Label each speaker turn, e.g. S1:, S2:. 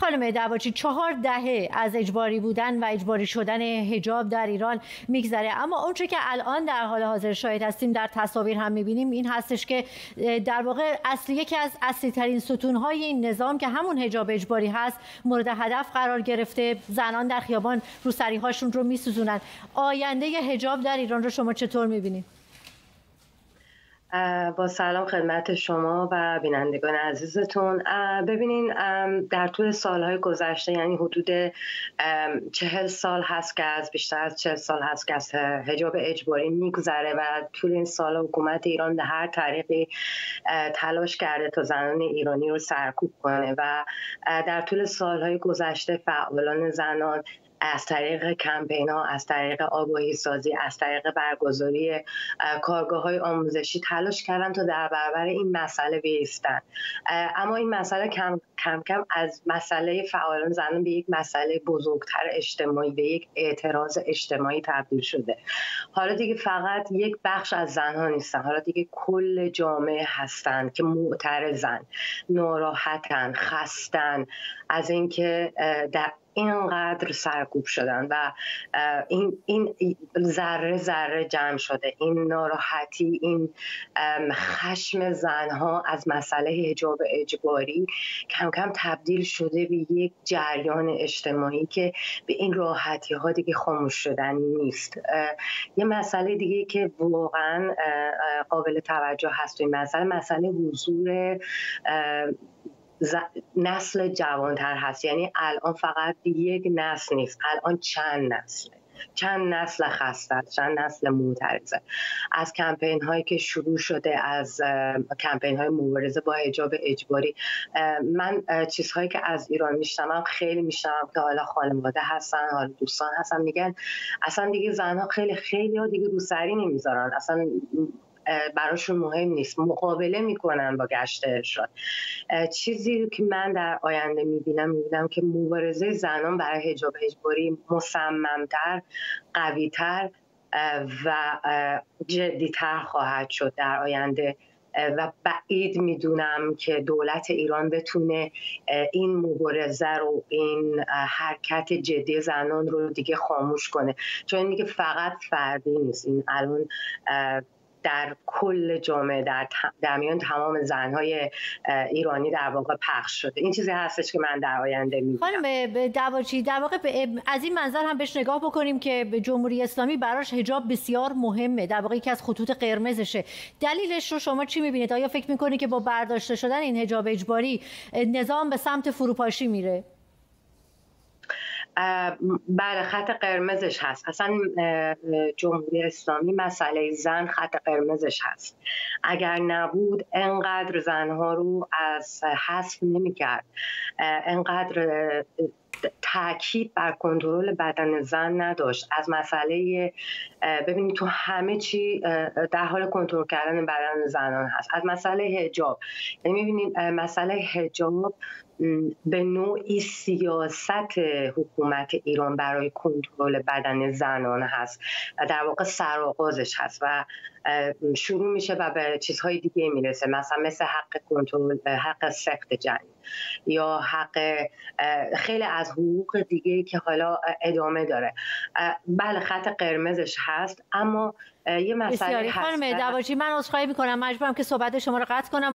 S1: خانم دواچی چهار دهه از اجباری بودن و اجباری شدن هجاب در ایران میگذره. اما اونچه که الان در حال حاضر شاهد هستیم در تصاویر هم می‌بینیم این هستش که در واقع اصلی یکی از اصلی ترین ستون های این نظام که همون هجاب اجباری هست مورد هدف قرار گرفته. زنان در خیابان رو هاشون رو میسوزونن. آینده هجاب در ایران رو شما چطور می‌بینید؟
S2: با سلام خدمت شما و بینندگان عزیزتون. ببینین در طول سالهای گذشته یعنی حدود چهل سال هست که از بیشتر از چهل سال هست که از هجاب اجباری میگذره و طول این سال حکومت ایران به هر طریقی تلاش کرده تا زنان ایرانی رو سرکوب کنه و در طول سالهای گذشته فعالان زنان از طریق کمپین ها از طریق آگاهی سازی از طریق برگزاری کارگاه های آموزشی تلاش کردن تا در برابر این مسئله بیستن. اما این مسئله کم کم کم از مسئله فعالان زنان به یک مسئله بزرگتر اجتماعی به یک اعتراض اجتماعی تبدیل شده. حالا دیگه فقط یک بخش از زنها نیستن. حالا دیگه کل جامعه هستن که معترضن ناراحتن خستن. از اینکه در اینقدر سرکوب شدن و این این ذره ذره جمع شده. این ناراحتی این خشم زنها از مسئله حجاب اجباری کم کم تبدیل شده به یک جریان اجتماعی که به این راحتی ها دیگه خاموش شدن نیست. یه مسئله دیگه که واقعا قابل توجه هست این مسئله مسئله حضور نسل جوانتر هست. یعنی الان فقط یک نسل نیست الان چند نسل چند نسل خسته چند نسل معترضه؟ از کمپین هایی که شروع شده از کمپین های مبارزه با حجاب اجباری من چیزهایی که از ایران میشنوم خیلی میشنوم که حالا خانواده هستن حالا دوستان هستن میگن اصلا دیگه زنها خیلی خیلی ها دیگه روسری نمی‌ذارن. اصلا براشون مهم نیست. مقابله می‌کنن با گشت ارشاد. چیزی که من در آینده می‌بینم می‌بینم که مبارزه زنان برای حجاب اجباری مصممتر قویتر و جدیتر خواهد شد در آینده. و بعید می‌دونم که دولت ایران بتونه این مبارزه رو این حرکت جدی زنان رو دیگه خاموش کنه. چون این دیگه فقط فردی نیست. این الان در کل جامعه در, در میان تمام زنهای ایرانی در واقع پخش شده. این چیزی هستش که من در آینده می‌بینم.
S1: خانم دواچی در واقع از این منظر هم بهش نگاه بکنیم که جمهوری اسلامی براش حجاب بسیار مهمه. در واقع یکی از خطوط قرمزشه. دلیلش رو شما چی می‌بینید؟ آیا فکر می‌کنید که با برداشته شدن این حجاب اجباری نظام به سمت فروپاشی میره؟
S2: بله خط قرمزش هست. اصلا جمهوری اسلامی مسئله زن خط قرمزش هست. اگر نبود انقدر زنها رو از حذف نمی‌کرد. انقدر تاکید بر کنترل بدن زن نداشت. از مسئله ببینید تو همه چی در حال کنترل کردن بدن زنان هست. از مسئله حجاب. یعنی می‌بینید مسئله حجاب به نوعی سیاست حکومت ایران برای کنترل بدن زنان هست و در واقع سرآغازش هست و شروع میشه و به چیزهای دیگه می‌رسه. مثلا مثل حق کنترل حق سخت جنگ. یا حق خیلی از حقوق دیگه که حالا ادامه داره. بله خط قرمزش هست اما یه مسئله
S1: هست خانم دواجی من عذرخواهی می‌کنم. مجبورم که صحبت شما رو قطع کنم.